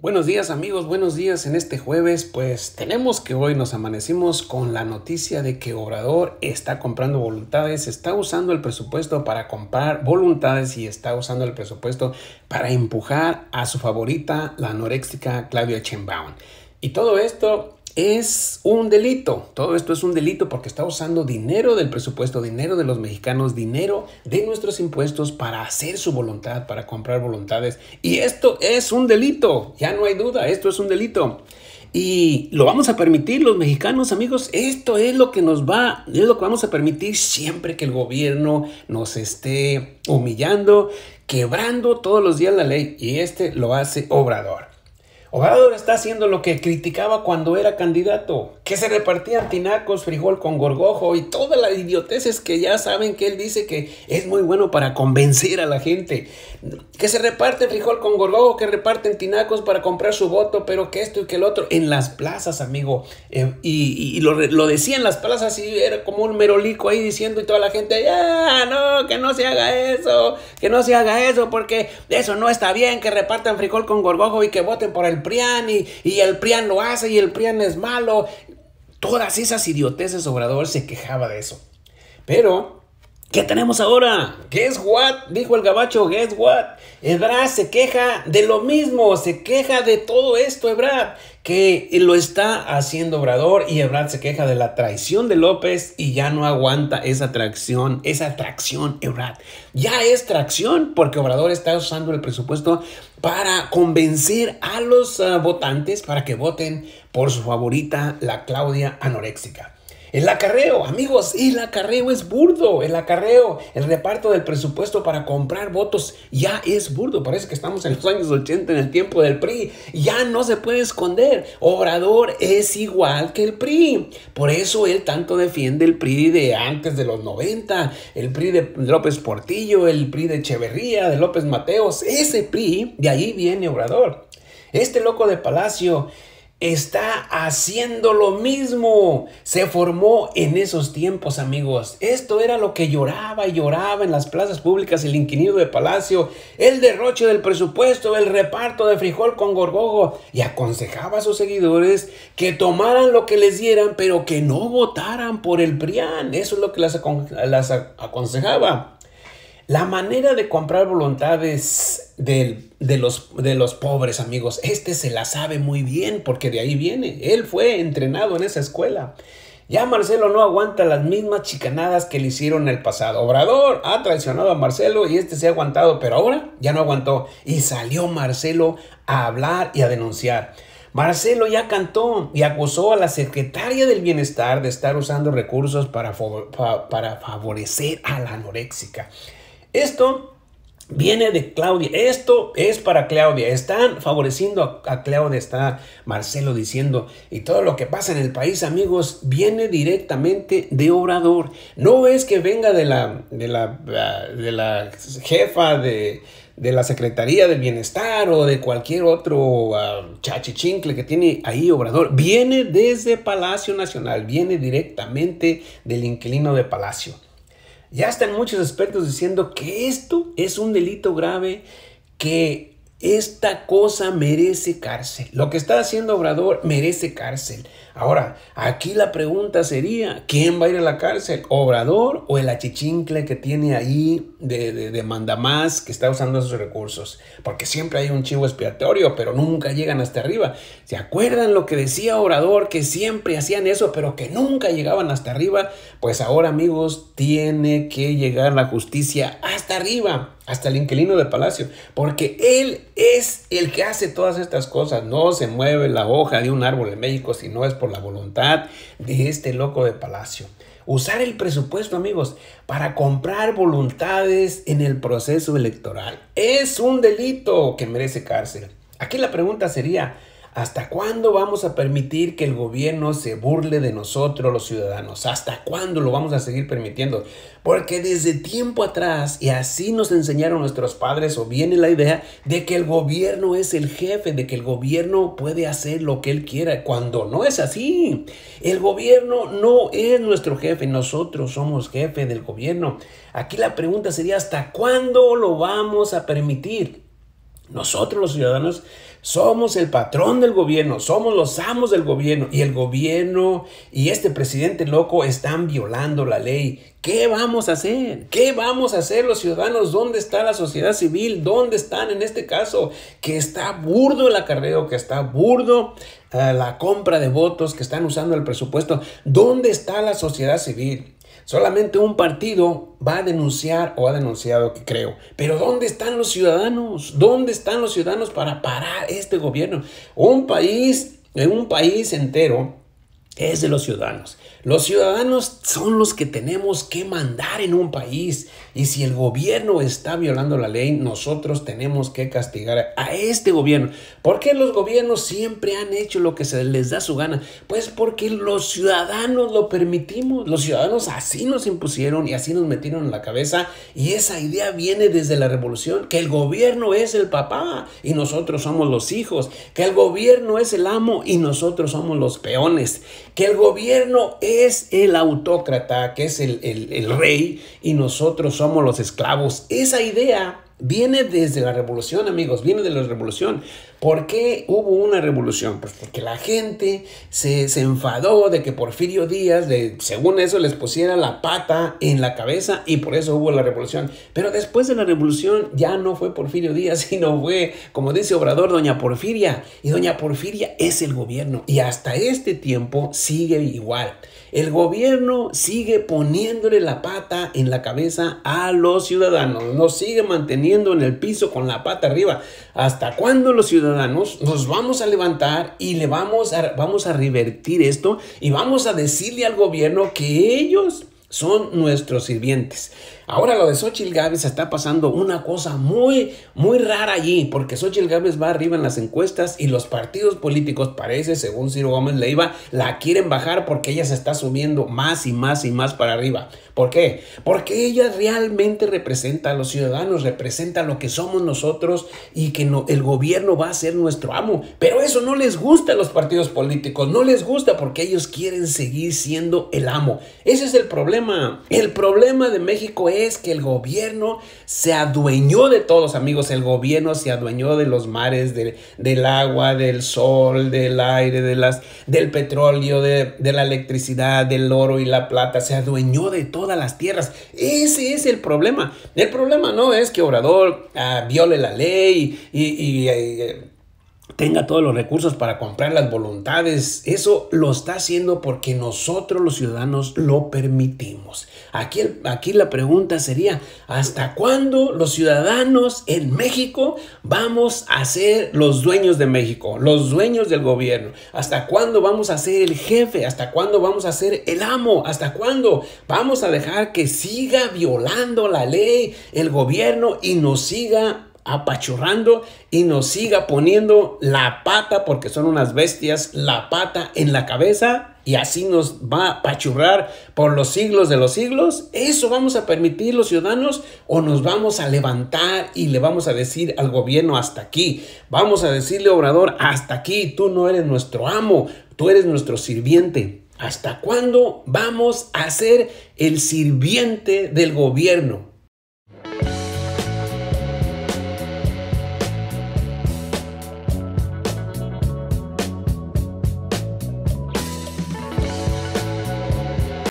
Buenos días amigos, buenos días en este jueves. Pues tenemos que hoy nos amanecimos con la noticia de que Obrador está comprando voluntades, está usando el presupuesto para comprar voluntades y está usando el presupuesto para empujar a su favorita, la anoréxica Claudia Sheinbaum. Y todo esto es un delito. Todo esto es un delito porque está usando dinero del presupuesto, dinero de los mexicanos, dinero de nuestros impuestos para hacer su voluntad, para comprar voluntades. Y esto es un delito. Ya no hay duda, esto es un delito. Y lo vamos a permitir los mexicanos, amigos. Esto es lo que nos va, es lo que vamos a permitir siempre que el gobierno nos esté humillando, quebrando todos los días la ley. Y este lo hace Obrador. Obrador está haciendo lo que criticaba cuando era candidato, que se repartían tinacos, frijol con gorgojo y todas las idioteces que ya saben que él dice que es muy bueno para convencer a la gente. Que se reparte frijol con gorgojo, que reparten tinacos para comprar su voto, pero que esto y que el otro en las plazas, amigo. Eh, y, lo, lo, decía en las plazas y era como un merolico ahí diciendo y toda la gente, ya, no, que no se haga eso, que no se haga eso porque eso no está bien, que repartan frijol con gorgojo y que voten por el PRIAN y, el PRIAN lo hace y el PRIAN es malo. Todas esas idioteces Obrador se quejaba de eso. Pero ¿Qué tenemos ahora? Guess what? Dijo el gabacho, guess what? Ebrard se queja de lo mismo, se queja de todo esto, Ebrard, que lo está haciendo Obrador y Ebrard se queja de la traición de López y ya no aguanta esa tracción, esa tracción, Ebrard. Ya es tracción porque Obrador está usando el presupuesto para convencer a los ah, votantes para que voten por su favorita, la Claudia anoréxica. El acarreo, amigos, el acarreo es burdo. El acarreo, el reparto del presupuesto para comprar votos ya es burdo. Parece que estamos en los años 80, en el tiempo del PRI. Ya no se puede esconder. Obrador es igual que el PRI. Por eso él tanto defiende el PRI de antes de los 90, el PRI de López Portillo, el PRI de Echeverría, de López Mateos. Ese PRI, de ahí viene Obrador. Este loco de Palacio está haciendo lo mismo. Se formó en esos tiempos, amigos. Esto era lo que lloraba y lloraba en las plazas públicas el inquilino de Palacio, el derroche del presupuesto, el reparto de frijol con gorgojo y aconsejaba a sus seguidores que tomaran lo que les dieran, pero que no votaran por el PRIAN. Eso es lo que las, aconsejaba. La manera de comprar voluntades de, los, pobres amigos, este se la sabe muy bien porque de ahí viene. Él fue entrenado en esa escuela. Ya Marcelo no aguanta las mismas chicanadas que le hicieron en el pasado. Obrador ha traicionado a Marcelo y este se ha aguantado, pero ahora ya no aguantó. Y salió Marcelo a hablar y a denunciar. Marcelo ya cantó y acusó a la secretaria del bienestar de estar usando recursos para, para favorecer a la anoréxica. Esto viene de Claudia. Esto es para Claudia. Están favoreciendo a, Claudia. Está Marcelo diciendo. Y todo lo que pasa en el país, amigos, viene directamente de Obrador. No es que venga de la, de la, de la jefa de, de la Secretaría del Bienestar o de cualquier otro uh, chachichincle que tiene ahí Obrador. Viene desde Palacio Nacional. Viene directamente del inquilino de Palacio. Ya están muchos expertos diciendo que esto es un delito grave, que esta cosa merece cárcel. Lo que está haciendo Obrador merece cárcel. Ahora, aquí la pregunta sería, ¿quién va a ir a la cárcel? ¿Obrador o el achichincle que tiene ahí de, de, mandamás que está usando esos recursos? Porque siempre hay un chivo expiatorio, pero nunca llegan hasta arriba. ¿Se acuerdan lo que decía Obrador? Que siempre hacían eso, pero que nunca llegaban hasta arriba. Pues ahora, amigos, tiene que llegar la justicia hasta arriba hasta el inquilino del palacio, porque él es el que hace todas estas cosas. No se mueve la hoja de un árbol en México si no es por la voluntad de este loco de palacio. Usar el presupuesto, amigos, para comprar voluntades en el proceso electoral es un delito que merece cárcel. Aquí la pregunta sería, ¿Hasta cuándo vamos a permitir que el gobierno se burle de nosotros los ciudadanos? ¿Hasta cuándo lo vamos a seguir permitiendo? Porque desde tiempo atrás, y así nos enseñaron nuestros padres, o viene la idea de que el gobierno es el jefe, de que el gobierno puede hacer lo que él quiera, cuando no es así. El gobierno no es nuestro jefe, nosotros somos jefe del gobierno. Aquí la pregunta sería, ¿hasta cuándo lo vamos a permitir? Nosotros los ciudadanos somos el patrón del gobierno, somos los amos del gobierno y el gobierno y este presidente loco están violando la ley. ¿Qué vamos a hacer? ¿Qué vamos a hacer los ciudadanos? ¿Dónde está la sociedad civil? ¿Dónde están en este caso? Que está burdo el acarreo, que está burdo eh, la compra de votos, que están usando el presupuesto. ¿Dónde está la sociedad civil? Solamente un partido va a denunciar o ha denunciado que creo. Pero ¿dónde están los ciudadanos? ¿Dónde están los ciudadanos para parar este gobierno? Un país, un país entero, es de los ciudadanos. Los ciudadanos son los que tenemos que mandar en un país y si el gobierno está violando la ley, nosotros tenemos que castigar a este gobierno. ¿Por qué los gobiernos siempre han hecho lo que se les da su gana? Pues porque los ciudadanos lo permitimos. Los ciudadanos así nos impusieron y así nos metieron en la cabeza y esa idea viene desde la revolución, que el gobierno es el papá y nosotros somos los hijos, que el gobierno es el amo y nosotros somos los peones, que el gobierno es el autócrata, que es el, el, rey, y nosotros somos los esclavos. Esa idea viene desde la revolución, amigos, viene de la revolución. ¿Por qué hubo una revolución? Pues porque la gente se, se, enfadó de que Porfirio Díaz, de, según eso, les pusiera la pata en la cabeza y por eso hubo la revolución. Pero después de la revolución ya no fue Porfirio Díaz, sino fue, como dice Obrador, doña Porfiria. Y doña Porfiria es el gobierno y hasta este tiempo sigue igual. El gobierno sigue poniéndole la pata en la cabeza a los ciudadanos, nos sigue manteniendo en el piso con la pata arriba. ¿Hasta cuándo los ciudadanos nos vamos a levantar y le vamos a, vamos a revertir esto y vamos a decirle al gobierno que ellos son nuestros sirvientes. Ahora lo de Xochitl Gávez está pasando una cosa muy, muy rara allí, porque Xochitl Gávez va arriba en las encuestas y los partidos políticos, parece, según Ciro Gómez Leiva, la quieren bajar porque ella se está subiendo más y más y más para arriba. ¿Por qué? Porque ella realmente representa a los ciudadanos, representa lo que somos nosotros y que el gobierno va a ser nuestro amo. Pero eso no les gusta a los partidos políticos, no les gusta porque ellos quieren seguir siendo el amo. Ese es el problema. El problema de México es es que el gobierno se adueñó de todos, amigos. El gobierno se adueñó de los mares, del agua, del sol, del aire, de las, del petróleo, de, la electricidad, del oro y la plata. Se adueñó de todas las tierras. Ese es el problema. El problema no es que Obrador ah, viole la ley y, eh, tenga todos los recursos para comprar las voluntades. Eso lo está haciendo porque nosotros los ciudadanos lo permitimos. Aquí, aquí la pregunta sería, ¿hasta cuándo los ciudadanos en México vamos a ser los dueños de México, los dueños del gobierno? ¿Hasta cuándo vamos a ser el jefe? ¿Hasta cuándo vamos a ser el amo? ¿Hasta cuándo vamos a dejar que siga violando la ley el gobierno y nos siga apachurrando y nos siga poniendo la pata, porque son unas bestias, la pata en la cabeza y así nos va a apachurrar por los siglos de los siglos. ¿Eso vamos a permitir los ciudadanos o nos vamos a levantar y le vamos a decir al gobierno hasta aquí? Vamos a decirle, Obrador, hasta aquí, tú no eres nuestro amo, tú eres nuestro sirviente. ¿Hasta cuándo vamos a ser el sirviente del gobierno?